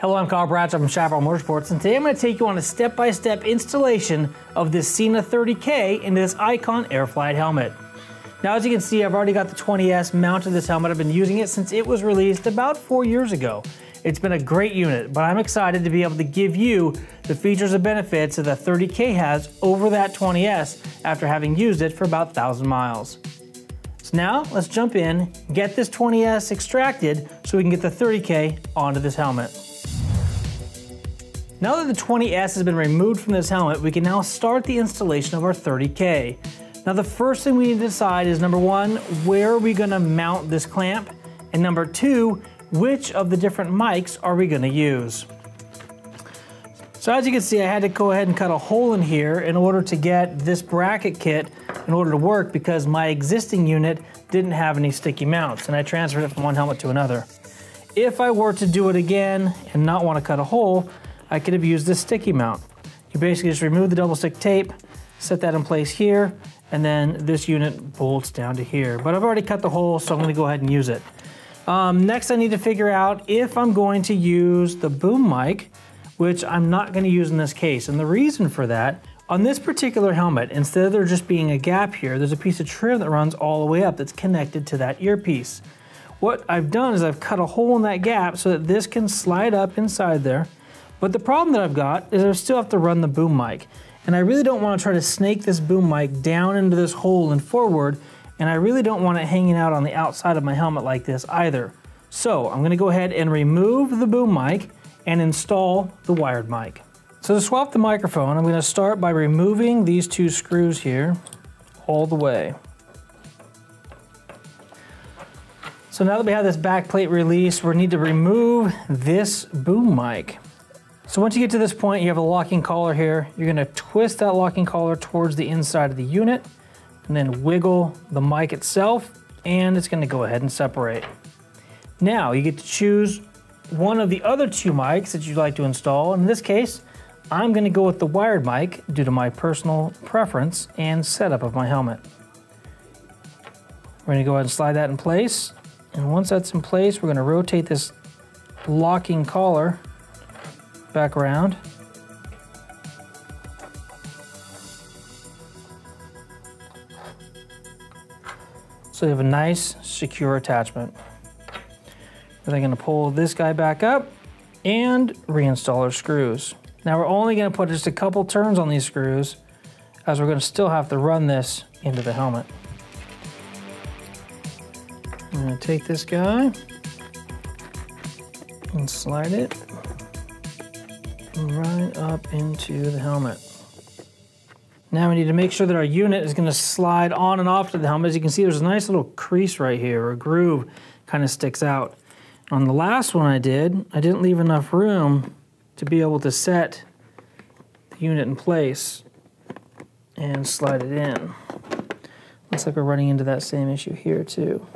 Hello, I'm Kyle Bradshaw from Chaparral Motorsports, and today I'm going to take you on a step-by-step installation of this Sena 30K into this Icon Airflite helmet. Now, as you can see, I've already got the 20S mounted to this helmet. I've been using it since it was released about four years ago. It's been a great unit, but I'm excited to be able to give you the features and benefits that the 30K has over that 20S after having used it for about 1,000 miles. So now, let's jump in, get this 20S extracted so we can get the 30K onto this helmet. Now that the 20S has been removed from this helmet, we can now start the installation of our 30K. Now the first thing we need to decide is number one, where are we gonna mount this clamp? And number two, which of the different mics are we gonna use? So as you can see, I had to go ahead and cut a hole in here in order to get this bracket kit in order to work because my existing unit didn't have any sticky mounts and I transferred it from one helmet to another. If I were to do it again and not want to cut a hole, I could have used this sticky mount. You basically just remove the double stick tape, set that in place here, and then this unit bolts down to here. But I've already cut the hole, so I'm gonna go ahead and use it. Um, next, I need to figure out if I'm going to use the boom mic, which I'm not gonna use in this case. And the reason for that, on this particular helmet, instead of there just being a gap here, there's a piece of trim that runs all the way up that's connected to that earpiece. What I've done is I've cut a hole in that gap so that this can slide up inside there, but the problem that I've got is I still have to run the boom mic. And I really don't want to try to snake this boom mic down into this hole and forward, and I really don't want it hanging out on the outside of my helmet like this either. So I'm going to go ahead and remove the boom mic and install the wired mic. So to swap the microphone, I'm going to start by removing these two screws here all the way. So now that we have this back plate released, we need to remove this boom mic. So once you get to this point, you have a locking collar here. You're gonna twist that locking collar towards the inside of the unit and then wiggle the mic itself and it's gonna go ahead and separate. Now you get to choose one of the other two mics that you'd like to install. In this case, I'm gonna go with the wired mic due to my personal preference and setup of my helmet. We're gonna go ahead and slide that in place. And once that's in place, we're gonna rotate this locking collar back around. So you have a nice secure attachment. Then I'm gonna pull this guy back up and reinstall our screws. Now we're only gonna put just a couple turns on these screws as we're gonna still have to run this into the helmet. I'm gonna take this guy and slide it right up into the helmet. Now we need to make sure that our unit is gonna slide on and off to the helmet. As you can see, there's a nice little crease right here, or a groove kind of sticks out. On the last one I did, I didn't leave enough room to be able to set the unit in place and slide it in. Looks like we're running into that same issue here too.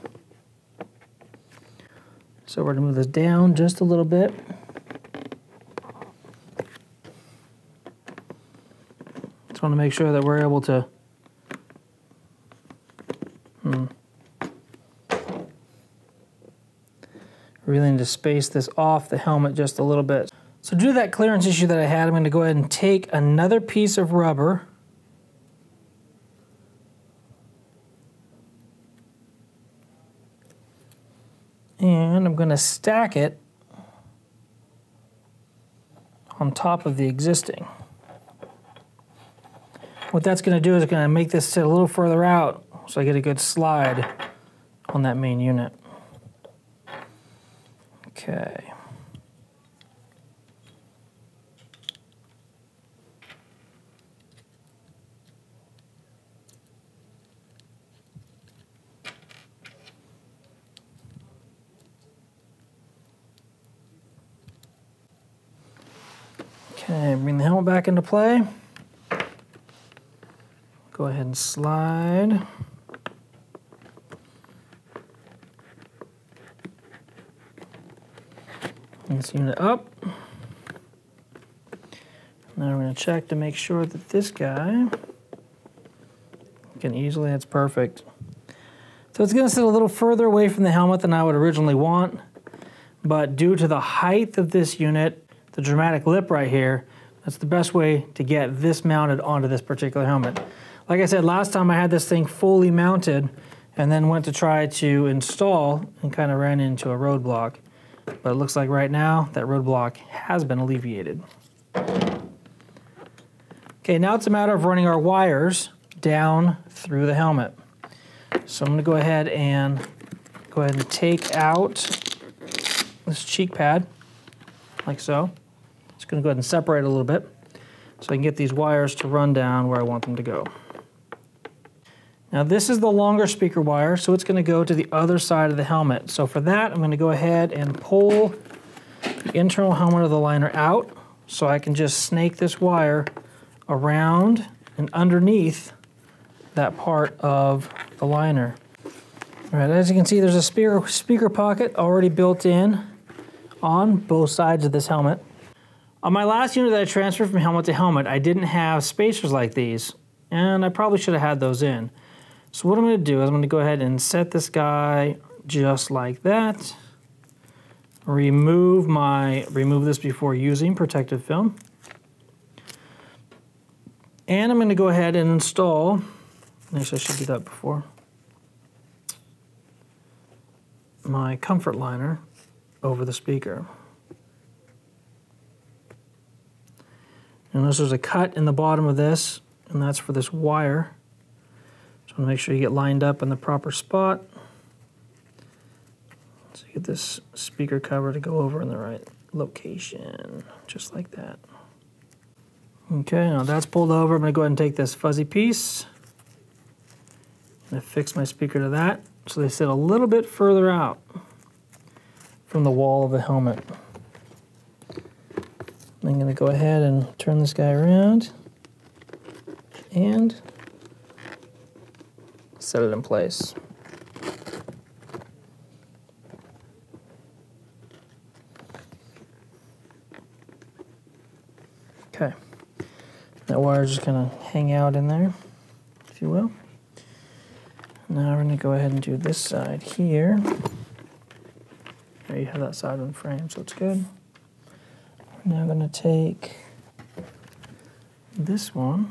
So we're gonna move this down just a little bit. Want to make sure that we're able to hmm, really need to space this off the helmet just a little bit. So due to that clearance issue that I had, I'm going to go ahead and take another piece of rubber and I'm going to stack it on top of the existing. What that's going to do is going to make this sit a little further out so I get a good slide on that main unit. Okay. Okay, bring the helmet back into play. Go ahead and slide. This unit up. Now we're going to check to make sure that this guy can easily, that's perfect. So it's going to sit a little further away from the helmet than I would originally want, but due to the height of this unit, the dramatic lip right here, that's the best way to get this mounted onto this particular helmet. Like I said, last time I had this thing fully mounted and then went to try to install and kind of ran into a roadblock. But it looks like right now that roadblock has been alleviated. Okay, now it's a matter of running our wires down through the helmet. So I'm gonna go ahead and go ahead and take out this cheek pad, like so. Just gonna go ahead and separate a little bit so I can get these wires to run down where I want them to go. Now this is the longer speaker wire, so it's gonna go to the other side of the helmet. So for that, I'm gonna go ahead and pull the internal helmet of the liner out so I can just snake this wire around and underneath that part of the liner. All right, as you can see, there's a speaker, speaker pocket already built in on both sides of this helmet. On my last unit that I transferred from helmet to helmet, I didn't have spacers like these, and I probably should have had those in. So what I'm going to do is I'm going to go ahead and set this guy just like that. Remove my remove this before using protective film. And I'm going to go ahead and install, actually I should do that before, my comfort liner over the speaker. Notice there's a cut in the bottom of this, and that's for this wire. So make sure you get lined up in the proper spot. So you get this speaker cover to go over in the right location, just like that. Okay, now that's pulled over. I'm gonna go ahead and take this fuzzy piece and fix my speaker to that. So they sit a little bit further out from the wall of the helmet. I'm gonna go ahead and turn this guy around and set it in place. Okay, that wire is just gonna hang out in there, if you will. Now we're gonna go ahead and do this side here. There you have that side on frame, so it's good. Now gonna take this one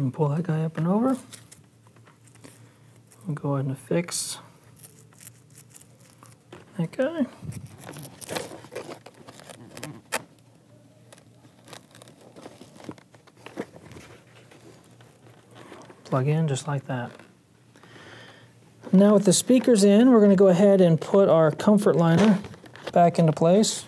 And pull that guy up and over. And go ahead and fix that guy. Plug in just like that. Now with the speakers in, we're going to go ahead and put our comfort liner back into place.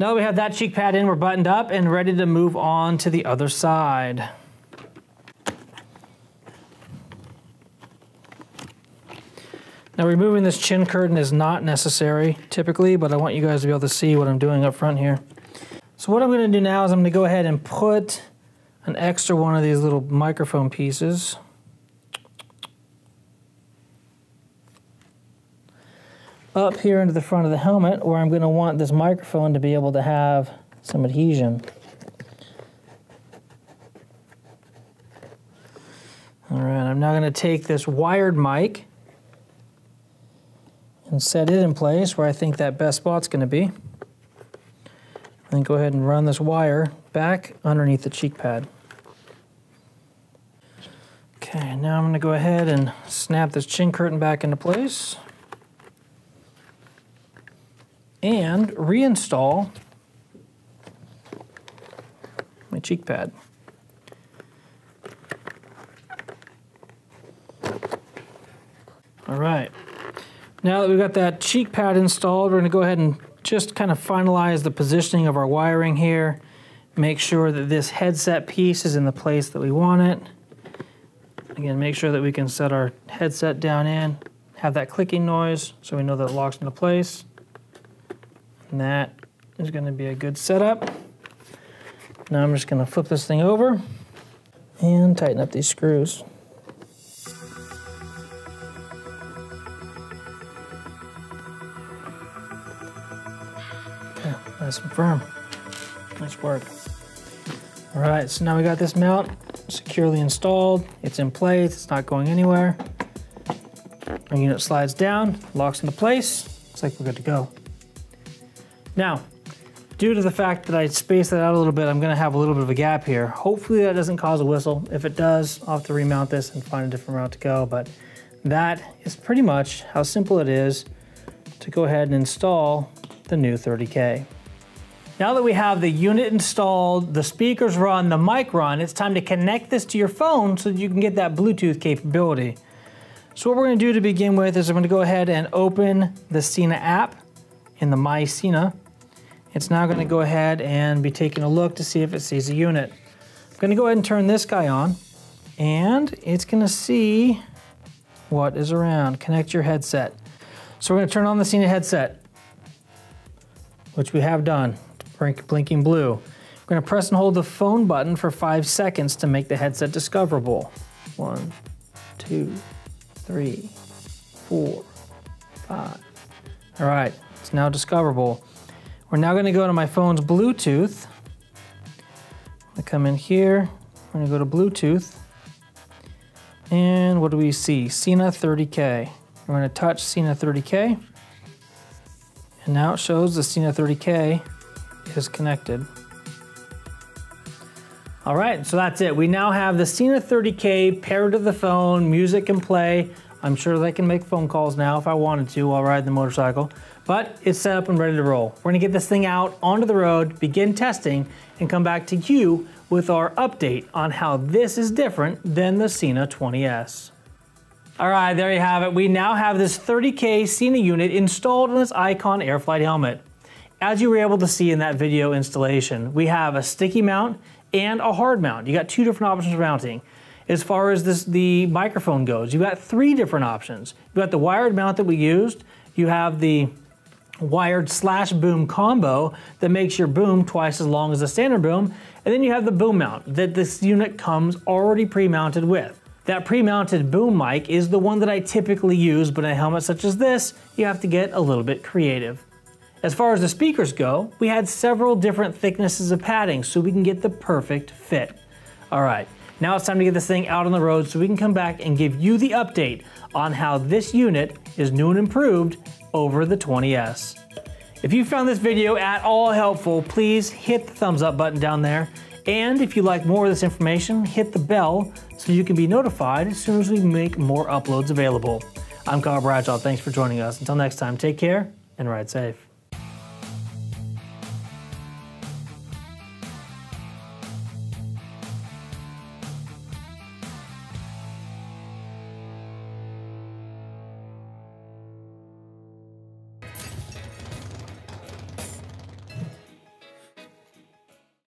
Now that we have that cheek pad in, we're buttoned up and ready to move on to the other side. Now removing this chin curtain is not necessary typically, but I want you guys to be able to see what I'm doing up front here. So what I'm gonna do now is I'm gonna go ahead and put an extra one of these little microphone pieces up here into the front of the helmet where I'm going to want this microphone to be able to have some adhesion. All right, I'm now going to take this wired mic and set it in place where I think that best spot's going to be. And go ahead and run this wire back underneath the cheek pad. Okay, now I'm going to go ahead and snap this chin curtain back into place and reinstall my cheek pad. All right. Now that we've got that cheek pad installed, we're going to go ahead and just kind of finalize the positioning of our wiring here. Make sure that this headset piece is in the place that we want it. Again, make sure that we can set our headset down in, have that clicking noise so we know that it locks into place. And that is gonna be a good setup. Now I'm just gonna flip this thing over and tighten up these screws. Okay, nice and firm. Nice work. All right, so now we got this mount securely installed. It's in place, it's not going anywhere. Our unit slides down, locks into place. Looks like we're good to go. Now, due to the fact that I spaced that out a little bit, I'm gonna have a little bit of a gap here. Hopefully that doesn't cause a whistle. If it does, I'll have to remount this and find a different route to go, but that is pretty much how simple it is to go ahead and install the new 30K. Now that we have the unit installed, the speakers run, the mic run, it's time to connect this to your phone so that you can get that Bluetooth capability. So what we're gonna do to begin with is I'm gonna go ahead and open the Sena app in the My Sena. It's now gonna go ahead and be taking a look to see if it sees a unit. I'm gonna go ahead and turn this guy on and it's gonna see what is around. Connect your headset. So we're gonna turn on the Sena headset, which we have done blinking blue. We're gonna press and hold the phone button for five seconds to make the headset discoverable. One, two, three, four, five. All right, it's now discoverable. We're now gonna go to my phone's Bluetooth. I come in here, I'm gonna go to Bluetooth. And what do we see? Sena 30K. We're gonna touch Sena 30K. And now it shows the Sena 30K is connected. All right, so that's it. We now have the Sena 30K paired to the phone, music can play. I'm sure they can make phone calls now if I wanted to while riding the motorcycle, but it's set up and ready to roll. We're gonna get this thing out onto the road, begin testing, and come back to you with our update on how this is different than the Sena 20S. All right, there you have it. We now have this 30K Sena unit installed on this Icon Airflite helmet. As you were able to see in that video installation, we have a sticky mount and a hard mount. You got two different options for mounting. As far as this, the microphone goes, you've got three different options. You've got the wired mount that we used. You have the wired slash boom combo that makes your boom twice as long as the standard boom. And then you have the boom mount that this unit comes already pre-mounted with. That pre-mounted boom mic is the one that I typically use, but in a helmet such as this, you have to get a little bit creative. As far as the speakers go, we had several different thicknesses of padding so we can get the perfect fit. All right, now it's time to get this thing out on the road so we can come back and give you the update on how this unit is new and improved over the 20S. If you found this video at all helpful, please hit the thumbs up button down there. And if you like more of this information, hit the bell so you can be notified as soon as we make more uploads available. I'm Kyle Bradshaw, thanks for joining us. Until next time, take care and ride safe.